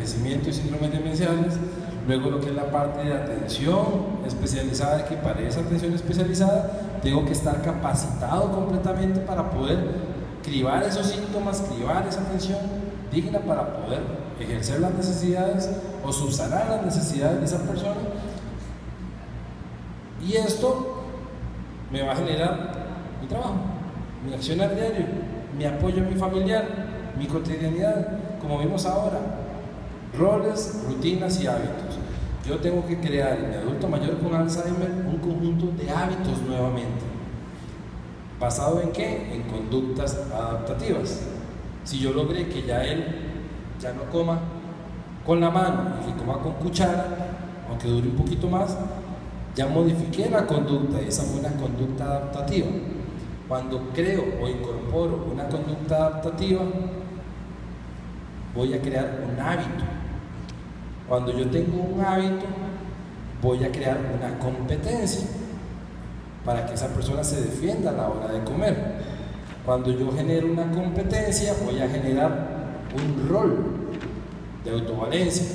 envejecimiento y síndromes demenciales, luego lo que es la parte de atención especializada, que para esa atención especializada tengo que estar capacitado completamente para poder cribar esos síntomas, cribar esa atención digna para poder ejercer las necesidades o subsanar las necesidades de esa persona. Y esto me va a generar mi trabajo, mi acción al diario, mi apoyo a mi familiar, mi cotidianidad, como vimos ahora, roles, rutinas y hábitos. Yo tengo que crear en mi adulto mayor con Alzheimer un conjunto de hábitos nuevamente. ¿Basado en qué? En conductas adaptativas. Si yo logré que ya él ya no coma con la mano y que coma con cuchara, aunque dure un poquito más, ya modifiqué la conducta y esa fue una conducta adaptativa. Cuando creo o incorporo una conducta adaptativa, voy a crear un hábito. Cuando yo tengo un hábito, voy a crear una competencia para que esa persona se defienda a la hora de comer. Cuando yo genero una competencia, voy a generar un rol de autovalencia.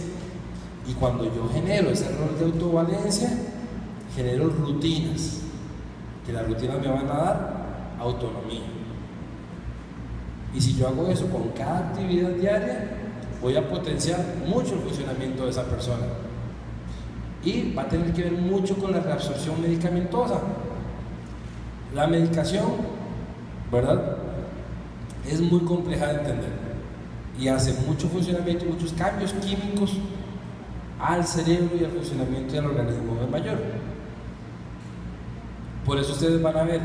Y cuando yo genero ese rol de autovalencia, genero rutinas, que las rutinas me van a dar autonomía. Y si yo hago eso con cada actividad diaria, voy a potenciar mucho el funcionamiento de esa persona. Y va a tener que ver mucho con la reabsorción medicamentosa. La medicación, ¿verdad? Es muy compleja de entender y hace mucho funcionamiento, muchos cambios químicos al cerebro y al funcionamiento del organismo del mayor. Por eso ustedes van a ver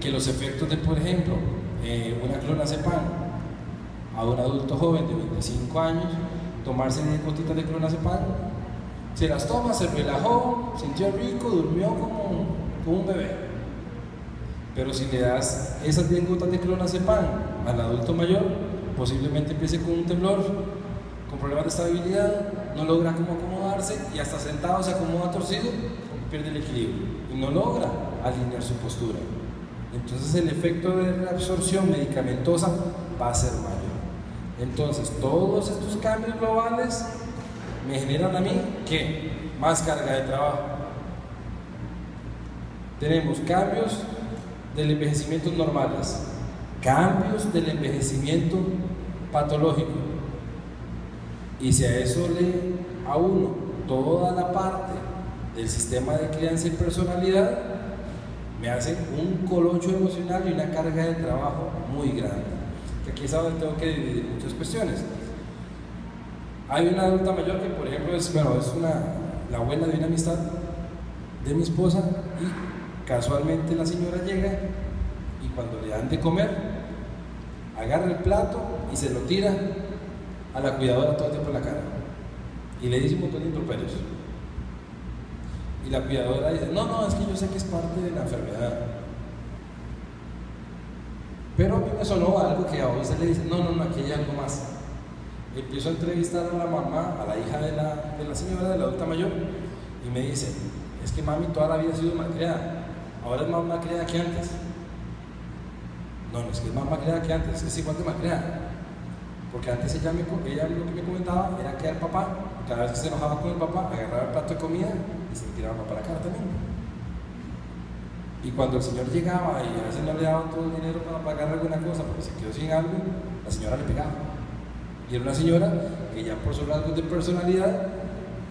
que los efectos de, por ejemplo, eh, una clonazepam a un adulto joven de 25 años, tomarse 10 gotitas de clonazepam, se las toma, se relajó, sintió rico, durmió como, un bebé. Pero si le das esas 10 gotas de clonazepam al adulto mayor, posiblemente empiece con un temblor, con problemas de estabilidad, no logra cómo acomodarse y hasta sentado se acomoda torcido pierde el equilibrio y no logra alinear su postura. Entonces el efecto de reabsorción medicamentosa va a ser mayor. Entonces todos estos cambios globales me generan a mí que más carga de trabajo. Tenemos cambios del envejecimiento normales, cambios del envejecimiento patológico. Y si a eso le a uno toda la parte del sistema de crianza y personalidad, me hacen un colocho emocional y una carga de trabajo muy grande. Aquí es donde tengo que dividir muchas cuestiones. Hay una adulta mayor que, por ejemplo, es, bueno, es una, la abuela de una amistad de mi esposa y casualmente la señora llega y cuando le dan de comer, agarra el plato y se lo tira a la cuidadora todo el tiempo en la cara y le dice un montón de improperios. Y la cuidadora dice, no, no, es que yo sé que es parte de la enfermedad. Pero a mí me sonó algo que a usted le dice, no, no, no, aquí hay algo más. Empiezo a entrevistar a la mamá, a la hija de la, de la señora, de la adulta mayor, y me dice, es que mami toda la vida ha sido malcriada, ahora es más malcriada que antes. No, no es que es más malcriada que antes, es igual de malcriada. Porque antes ella, me, ella lo que me comentaba era que el papá, cada vez que se enojaba con el papá, agarraba el plato de comida y se tiraba para cara también. Y cuando el señor llegaba y a veces no le daban todo el dinero para pagar alguna cosa porque se quedó sin algo, la señora le pegaba. Y era una señora que ya por sus rasgos de personalidad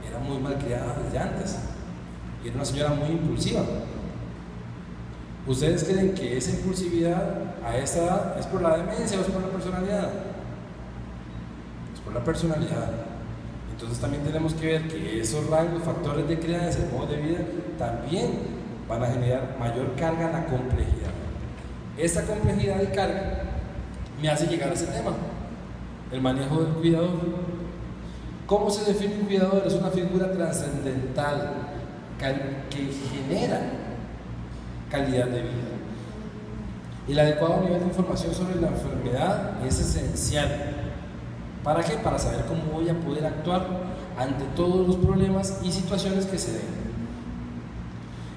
era muy malcriada desde antes. Y era una señora muy impulsiva. ¿Ustedes creen que esa impulsividad a esta edad es por la demencia o es por la personalidad? Es por la personalidad. Entonces también tenemos que ver que esos rangos, factores de crianza, modo de vida, también van a generar mayor carga en la complejidad. Esta complejidad de carga me hace llegar a ese tema, el manejo del cuidador. ¿Cómo se define un cuidador? Es una figura trascendental que genera calidad de vida. El adecuado nivel de información sobre la enfermedad es esencial. ¿Para qué? Para saber cómo voy a poder actuar ante todos los problemas y situaciones que se den.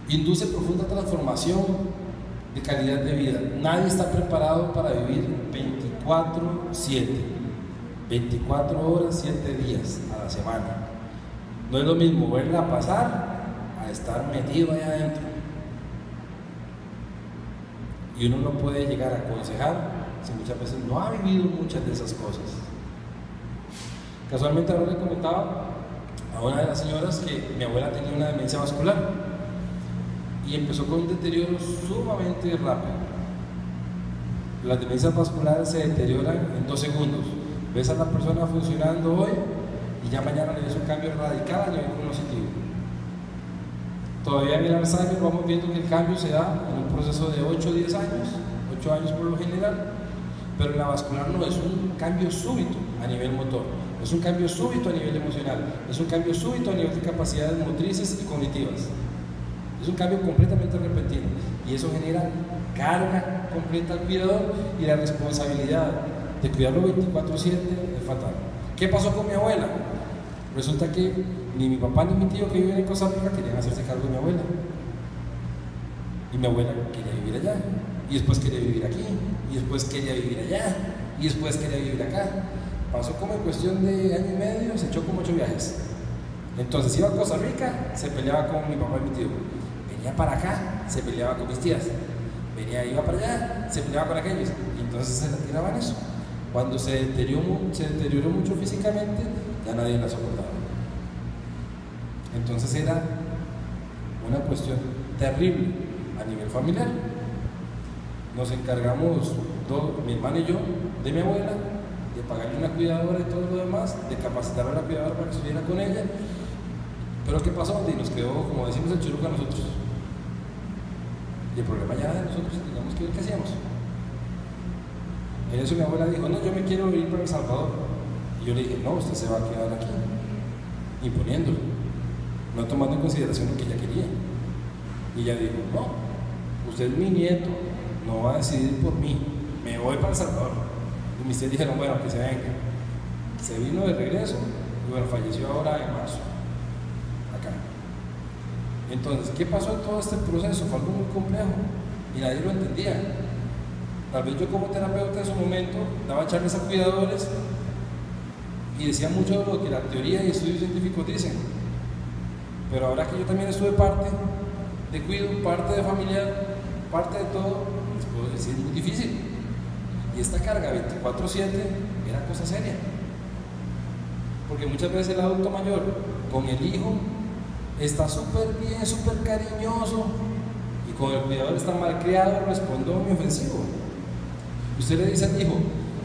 Induce profunda transformación de calidad de vida. Nadie está preparado para vivir 24/7, 24 horas, 7 días a la semana. No es lo mismo verla pasar a estar metido allá adentro. Y uno no puede llegar a aconsejar si muchas veces no ha vivido muchas de esas cosas. Casualmente ahora le comentaba a una de las señoras que mi abuela tenía una demencia vascular y empezó con un deterioro sumamente rápido. Las demencias vasculares se deterioran en dos segundos. Ves a la persona funcionando hoy y ya mañana le ves un cambio radical a nivel cognitivo. Todavía en el Alzheimer vamos viendo que el cambio se da en un proceso de 8 o 10 años, 8 años por lo general, pero en la vascular no, es un cambio súbito a nivel motor, es un cambio súbito a nivel emocional, es un cambio súbito a nivel de capacidades motrices y cognitivas. Es un cambio completamente repentino y eso genera carga completa al cuidador y la responsabilidad de cuidarlo 24/7 es fatal. ¿Qué pasó con mi abuela? Resulta que ni mi papá ni mi tío que viven en Costa Rica querían hacerse cargo de mi abuela. Y mi abuela quería vivir allá, y después quería vivir aquí, y después quería vivir allá, y después quería vivir acá. Pasó como en cuestión de año y medio, se echó como ocho viajes. Entonces iba a Costa Rica, se peleaba con mi papá y mi tío. Venía para acá, se peleaba con mis tías. Venía, iba para allá, se peleaba con aquellos. Entonces se retiraban eso. Cuando se deterioró, se deterioró mucho físicamente, ya nadie la soportaba. Entonces era una cuestión terrible a nivel familiar. Nos encargamos, mi hermano y yo, de mi abuela, de pagarle una cuidadora y todo lo demás, de capacitar a la cuidadora para que estuviera con ella. Pero ¿qué pasó? Y nos quedó, como decimos en Churuca, nosotros. Y el problema ya de nosotros teníamos que ver qué hacíamos. En eso mi abuela dijo, no, yo me quiero ir para El Salvador. Y yo le dije, no, usted se va a quedar aquí, imponiéndolo, no tomando en consideración lo que ella quería. Y ella dijo, no, usted es mi nieto, no va a decidir por mí, me voy para El Salvador. Y mis tías dijeron, bueno, que se venga. Se vino de regreso y bueno, falleció ahora en marzo. Entonces, ¿qué pasó en todo este proceso? Fue algo muy complejo y nadie lo entendía. Tal vez yo como terapeuta en su momento daba charlas a cuidadores y decía mucho de lo que la teoría y estudios científicos dicen. Pero ahora que yo también estuve parte de cuido, parte de familiar, parte de todo, les puedo decir, es muy difícil. Y esta carga 24/7 era cosa seria. Porque muchas veces el adulto mayor con el hijo está súper bien, súper cariñoso y con el cuidador está mal criado, responde muy ofensivo. Usted le dice al hijo,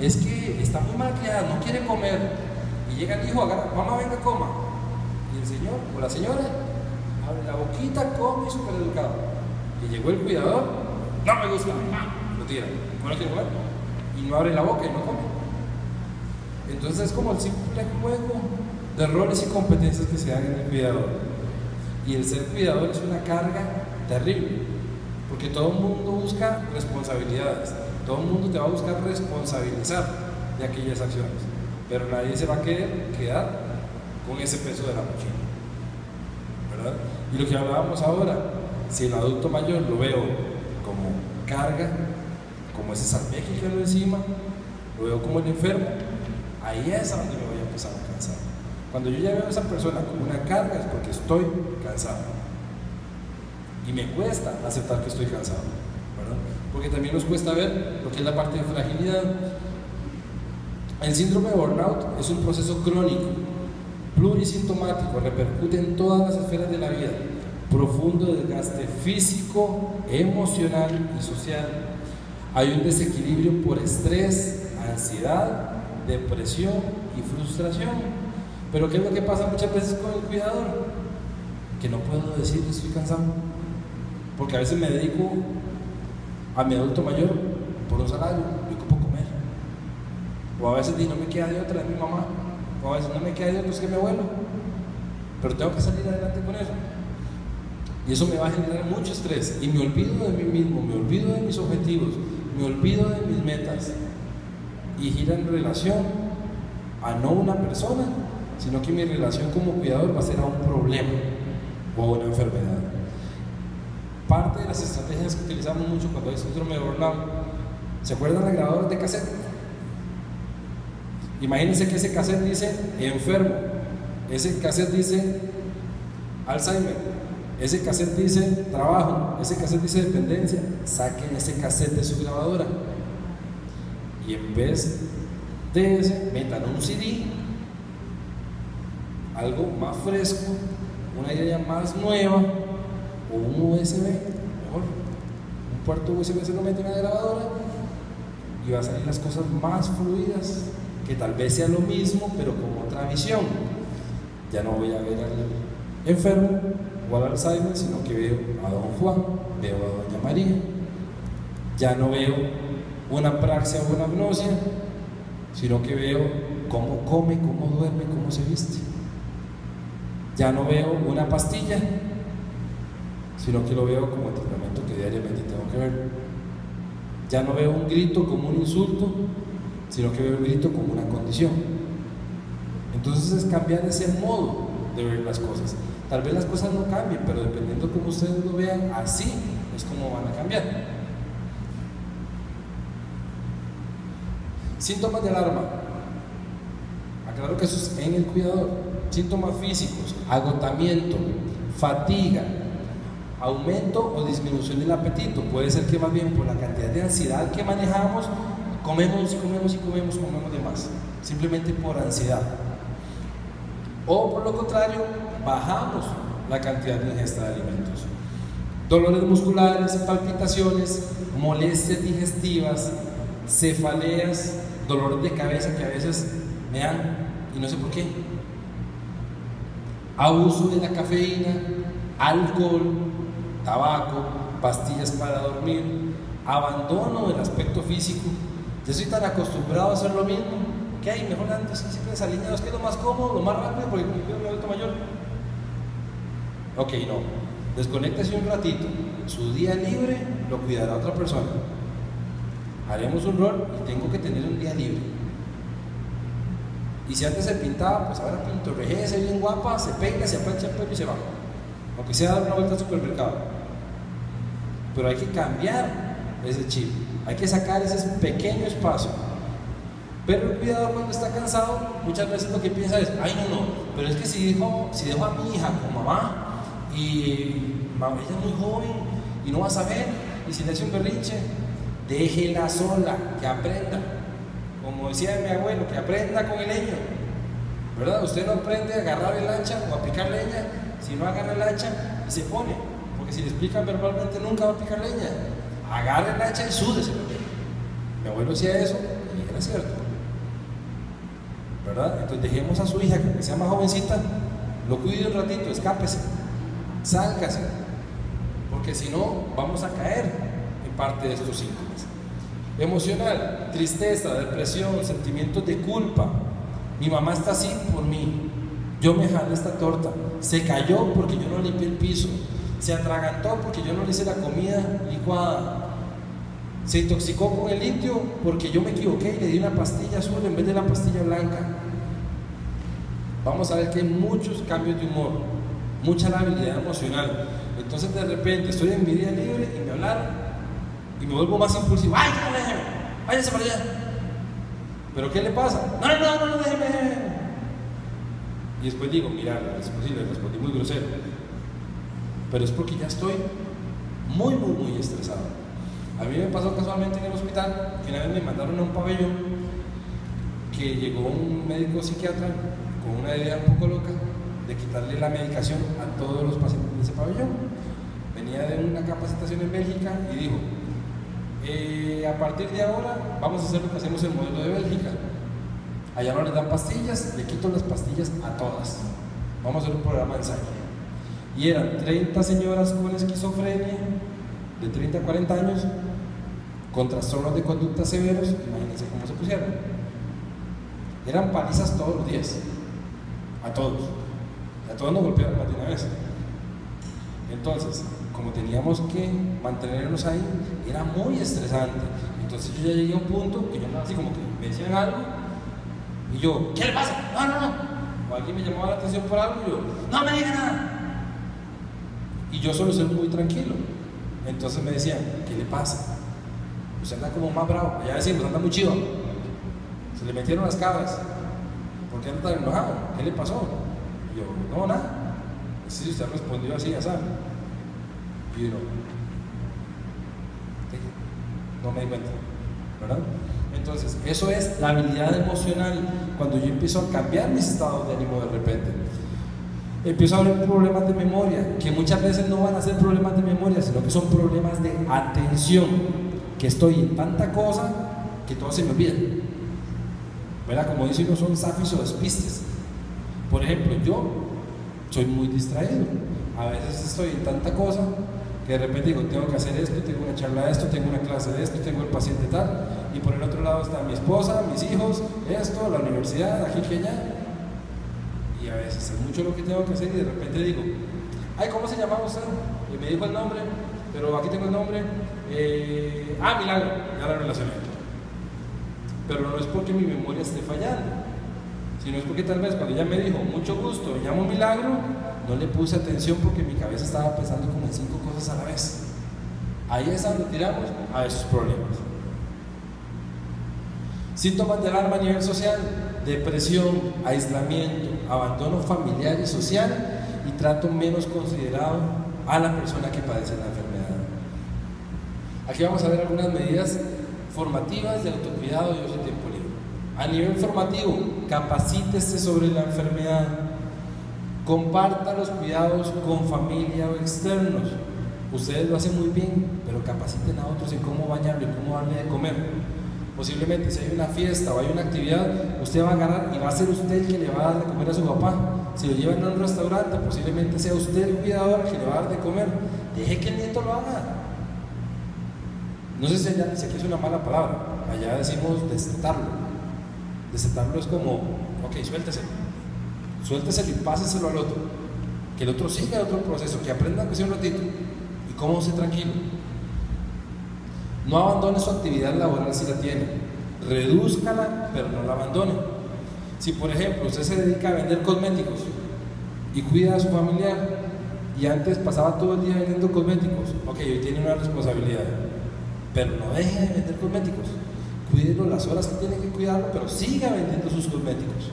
es que está muy mal criado, no quiere comer. Y llega el hijo, agarra, mamá, venga, coma. Y el señor o la señora abre la boquita, come y súper educado. Y llegó el cuidador, no me gusta, lo tira, no quiere comer. Y no abre la boca y no come. Entonces es como el simple juego de roles y competencias que se dan en el cuidador. Y el ser cuidador es una carga terrible, porque todo el mundo busca responsabilidades. Todo el mundo te va a buscar responsabilizar de aquellas acciones, pero nadie se va a quedar con ese peso de la mochila. ¿verdad? Y lo que hablábamos ahora, si el adulto mayor lo veo como carga, como ese salveje que lo encima, lo veo como el enfermo, ahí es donde me voy a empezar a cansar. Cuando yo ya veo a esa persona como una carga es porque estoy cansado. Y me cuesta aceptar que estoy cansado porque también nos cuesta ver lo que es la parte de fragilidad. El síndrome de burnout es un proceso crónico, plurisintomático, repercute en todas las esferas de la vida, profundo desgaste físico, emocional y social. Hay un desequilibrio por estrés, ansiedad, depresión y frustración. Pero ¿qué es lo que pasa muchas veces con el cuidador? Que no puedo decir estoy cansado. Porque a veces me dedico a mi adulto mayor por un salario, yo ocupo comer. O a veces no me queda de otra, es mi mamá. O a veces no me queda de otra, es que mi abuelo. Pero tengo que salir adelante con eso. Y eso me va a generar mucho estrés. Y me olvido de mí mismo, me olvido de mis objetivos, me olvido de mis metas. Y gira en relación a no una persona, sino que mi relación como cuidador va a ser a un problema o a una enfermedad. Parte de las estrategias que utilizamos mucho cuando hay síndrome de burnout. ¿Se acuerdan de grabadores de cassette? Imagínense que ese cassette dice enfermo ese cassette dice Alzheimer, ese cassette dice trabajo, ese cassette dice dependencia, saquen ese cassette de su grabadora. Y en vez de ese metan un CD, algo más fresco, una idea más nueva o un USB, mejor, un puerto USB se lo mete en la grabadora y va a salir las cosas más fluidas, que tal vez sea lo mismo, pero con otra visión. Ya no voy a ver al enfermo o al Alzheimer, sino que veo a don Juan, veo a doña María. Ya no veo una praxia o una agnosia, sino que veo cómo come, cómo duerme, cómo se viste. Ya no veo una pastilla, sino que lo veo como el tratamiento que diariamente tengo que ver. Ya no veo un grito como un insulto, sino que veo el grito como una condición. Entonces es cambiar ese modo de ver las cosas. Tal vez las cosas no cambien, pero dependiendo de cómo ustedes lo vean, así es como van a cambiar. Síntomas de alarma. Aclaro que eso es en el cuidador. Síntomas físicos, agotamiento, fatiga, aumento o disminución del apetito. Puede ser que más bien por la cantidad de ansiedad que manejamos, comemos y comemos y comemos, comemos de más. Simplemente por ansiedad. O por lo contrario, bajamos la cantidad de ingesta de alimentos. Dolores musculares, palpitaciones, molestias digestivas, cefaleas, dolores de cabeza que a veces me dan y no sé por qué. Abuso de la cafeína, alcohol, tabaco, pastillas para dormir, abandono del aspecto físico. Yo estoy tan acostumbrado a hacer lo mismo que hay mejor antes, siempre desalineados, que es lo más cómodo, lo más rápido, porque me mi adulto mayor. Ok, no. Desconéctese un ratito. Su día libre lo cuidará otra persona. Haremos un rol y tengo que tener un día libre. Y si antes se pintaba, pues ahora pinto, rejece bien guapa, se peina, se plancha el pelo y se va. Aunque sea dar una vuelta al supermercado. Pero hay que cambiar ese chip. Hay que sacar ese pequeño espacio. Pero el cuidador cuando está cansado, muchas veces lo que piensa es, ay no, no, pero es que si dejo, si dejo a mi hija con mamá y mamá, ella es muy joven y no va a saber, y si le hace un berrinche, déjela sola, que aprenda. Como decía mi abuelo, que aprenda con el leño. ¿Verdad? Usted no aprende a agarrar el hacha o a picar leña si no agarra el hacha y se pone. Porque si le explican verbalmente nunca va a picar leña. Agarre el hacha y súdese. Mi abuelo hacía eso y era cierto. ¿Verdad? Entonces dejemos a su hija que sea más jovencita, lo cuide un ratito, escápese, sálgase. Porque si no, vamos a caer en parte de estos síntomas. Emocional, tristeza, depresión, sentimientos de culpa. Mi mamá está así por mí. Yo me jalé esta torta. Se cayó porque yo no limpié el piso. Se atragantó porque yo no le hice la comida licuada. Se intoxicó con el litio porque yo me equivoqué y le di una pastilla azul en vez de la pastilla blanca. Vamos a ver que hay muchos cambios de humor, mucha labilidad emocional. Entonces de repente estoy en mi día libre y me hablaron y me vuelvo más impulsivo. ¡Ay, no, déjeme! ¡Váyase para allá! ¿Pero qué le pasa? No, no, no, no, déjeme. Y después digo, mira, es posible, respondí muy grosero. Pero es porque ya estoy muy, muy, muy estresado. A mí me pasó casualmente en el hospital que una vez me mandaron a un pabellón que llegó un médico psiquiatra con una idea un poco loca de quitarle la medicación a todos los pacientes de ese pabellón. Venía de una capacitación en Bélgica y dijo, eh, a partir de ahora vamos a hacer lo que hacemos en el modelo de Bélgica. Allá no les dan pastillas, le quito las pastillas a todas. Vamos a hacer un programa de ensayo. Y eran 30 señoras con esquizofrenia, de 30 a 40 años, con trastornos de conducta severos, imagínense cómo se pusieron. Eran palizas todos los días, a todos. A todos nos golpearon más de una vez. Entonces, como teníamos que mantenernos ahí, era muy estresante. Entonces yo ya llegué a un punto que yo así como que me decían algo y yo, ¿qué le pasa? No, no, no. O alguien me llamaba la atención por algo y yo, no me diga nada. Y yo suelo ser muy tranquilo. Entonces me decían, ¿qué le pasa? Usted anda como más bravo. Ya decimos, anda muy chido. Se le metieron las cabras. ¿Por qué anda tan enojado? ¿Qué le pasó? No, nada. Si usted respondió así, ya sabe. No me di cuenta, ¿verdad? Entonces, eso es la habilidad emocional cuando yo empiezo a cambiar mis estados de ánimo de repente. Empiezo a haber problemas de memoria, que muchas veces no van a ser problemas de memoria, sino que son problemas de atención, que estoy en tanta cosa que todo se me olvida. ¿Verdad? Como dicen, no son safis o despistes. Por ejemplo, yo soy muy distraído. A veces estoy en tanta cosa que de repente digo, tengo que hacer esto, tengo una charla de esto, tengo una clase de esto, tengo el paciente tal, y por el otro lado está mi esposa, mis hijos, esto, la universidad, aquí que allá. Y a veces es mucho lo que tengo que hacer y de repente digo, ay, ¿cómo se llamaba usted? Y me dijo el nombre, pero aquí tengo el nombre. Eh, ah, Milagro, ya la relacioné. Pero no es porque mi memoria esté fallando, sino es porque tal vez cuando ella me dijo, mucho gusto, me llamo Milagro, no le puse atención porque mi cabeza estaba pensando como en cinco cosas a la vez. Ahí es donde tiramos a esos problemas. Síntomas del alarma a nivel social, depresión, aislamiento, abandono familiar y social y trato menos considerado a la persona que padece la enfermedad. Aquí vamos a ver algunas medidas formativas de autocuidado y uso de tiempo libre. A nivel formativo, capacítese sobre la enfermedad. Comparta los cuidados con familia o externos. Ustedes lo hacen muy bien, pero capaciten a otros en cómo bañarlo y cómo darle de comer. Posiblemente si hay una fiesta o hay una actividad, usted va a agarrar y va a ser usted el que le va a dar de comer a su papá. Si lo llevan a un restaurante, posiblemente sea usted el cuidador que le va a dar de comer. Deje que el nieto lo haga. No sé si allá sé que es una mala palabra. Allá decimos destetarlo. Destetarlo es como, ok, suéltese. Suéltese y páseselo al otro. Que el otro siga otro proceso, que aprenda que sea un ratito. Y cómo se tranquilo. No abandone su actividad laboral si la tiene. Redúzcala, pero no la abandone. Si, por ejemplo, usted se dedica a vender cosméticos y cuida a su familiar y antes pasaba todo el día vendiendo cosméticos, ok, hoy tiene una responsabilidad, pero no deje de vender cosméticos. Cuídelo las horas que tiene que cuidarlo, pero siga vendiendo sus cosméticos.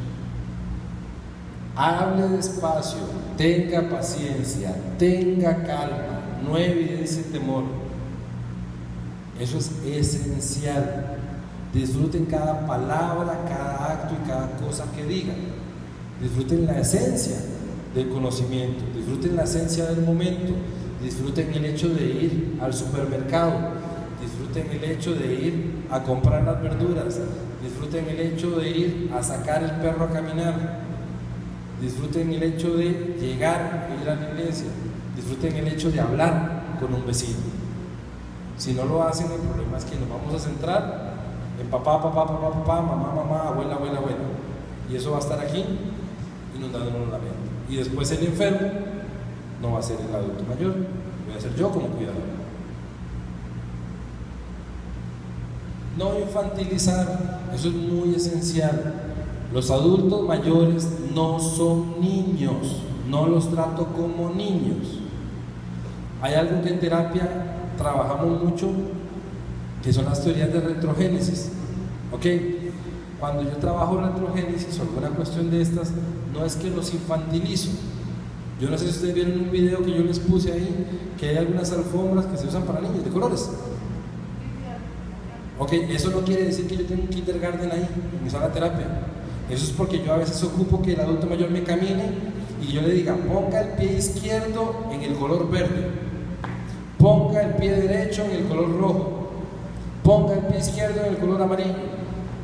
Hable despacio, tenga paciencia, tenga calma, no evidencie temor. Eso es esencial. Disfruten cada palabra, cada acto y cada cosa que digan. Disfruten la esencia del conocimiento, disfruten la esencia del momento, disfruten el hecho de ir al supermercado, disfruten el hecho de ir a comprar las verduras, disfruten el hecho de ir a sacar el perro a caminar, disfruten el hecho de llegar a ir a la iglesia, disfruten el hecho de hablar con un vecino. Si no lo hacen, el problema es que nos vamos a centrar en papá, papá, papá, papá, mamá, mamá, abuela, abuela, abuela. Y eso va a estar aquí inundándonos la mente. Y después el enfermo no va a ser el adulto mayor, voy a ser yo como cuidador. No infantilizar, eso es muy esencial. Los adultos mayores no son niños, no los trato como niños. Hay algo que en terapia trabajamos mucho, que son las teorías de retrogénesis. ¿Ok? Cuando yo trabajo retrogénesis o alguna cuestión de estas, no es que los infantilizo. Yo no sé si ustedes vieron un video que yo les puse ahí, que hay algunas alfombras que se usan para niños de colores. Ok, eso no quiere decir que yo tenga un kindergarten ahí, en mi sala de terapia. Eso es porque yo a veces ocupo que el adulto mayor me camine y yo le diga, ponga el pie izquierdo en el color verde, ponga el pie derecho en el color rojo, ponga el pie izquierdo en el color amarillo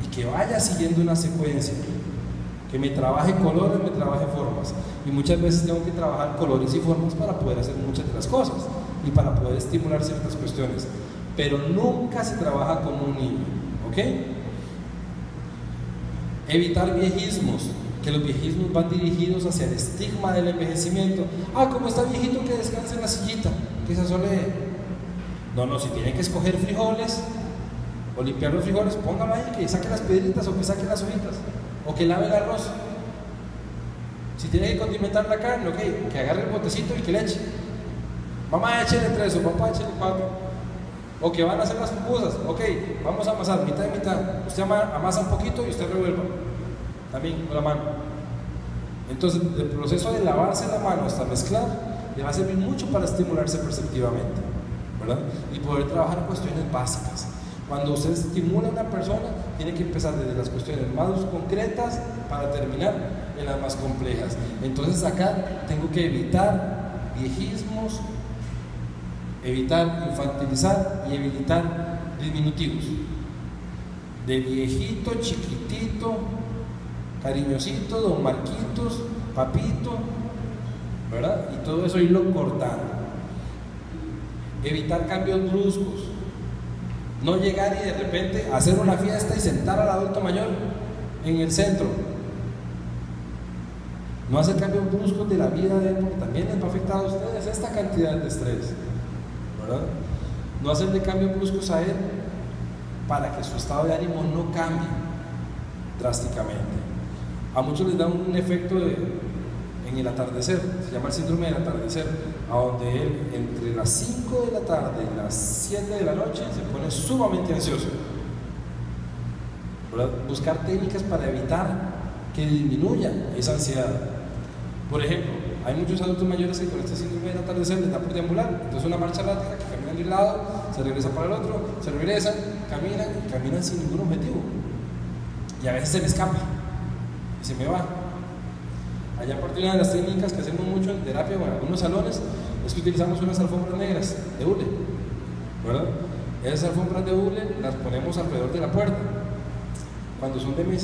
y que vaya siguiendo una secuencia. Que me trabaje colores, me trabaje formas. Y muchas veces tengo que trabajar colores y formas para poder hacer muchas de las cosas y para poder estimular ciertas cuestiones. Pero nunca se trabaja como un niño. ¿Ok? Evitar viejismos, que los viejismos van dirigidos hacia el estigma del envejecimiento. Ah, como está viejito que descanse en la sillita, que se asole. No, no, si tiene que escoger frijoles o limpiar los frijoles, póngalo ahí, que saque las piedritas o que saque las hojitas, o que lave el arroz. Si tiene que condimentar la carne, ok, que agarre el botecito y que le eche. Mamá, échale tres o papá, échale cuatro. O que van a hacer las pupusas, ok, vamos a amasar mitad y mitad. Usted amasa un poquito y usted revuelva. También con la mano. Entonces, el proceso de lavarse la mano hasta mezclar le va a servir mucho para estimularse perceptivamente, ¿verdad? Y poder trabajar cuestiones básicas. Cuando usted estimula a una persona, tiene que empezar desde las cuestiones más concretas para terminar en las más complejas. Entonces acá tengo que evitar viejismos, evitar infantilizar y evitar diminutivos. De viejito, chiquitito, cariñosito, don Marquitos, papito, ¿verdad? Y todo eso irlo cortando. Evitar cambios bruscos. No llegar y de repente hacer una fiesta y sentar al adulto mayor en el centro. No hacer cambios bruscos de la vida de él porque también les va a afectar a ustedes esta cantidad de estrés. ¿Verdad? No hacerle cambios bruscos a él para que su estado de ánimo no cambie drásticamente. A muchos les da un efecto en el atardecer, se llama el síndrome del atardecer, a donde él entre las 5 de la tarde y las 7 de la noche se pone sumamente ansioso. Buscar técnicas para evitar que disminuya esa ansiedad. Por ejemplo, hay muchos adultos mayores que con este síndrome del atardecer les da por deambular. Entonces una marcha rápida que caminan de un lado, se regresa para el otro, se regresan, caminan y caminan sin ningún objetivo. Y a veces se me escapa y se me va. Allá por una de las técnicas que hacemos mucho en terapia o en algunos salones es que utilizamos unas alfombras negras de hule, ¿verdad? Esas alfombras de hule las ponemos alrededor de la puerta. Cuando son de mesa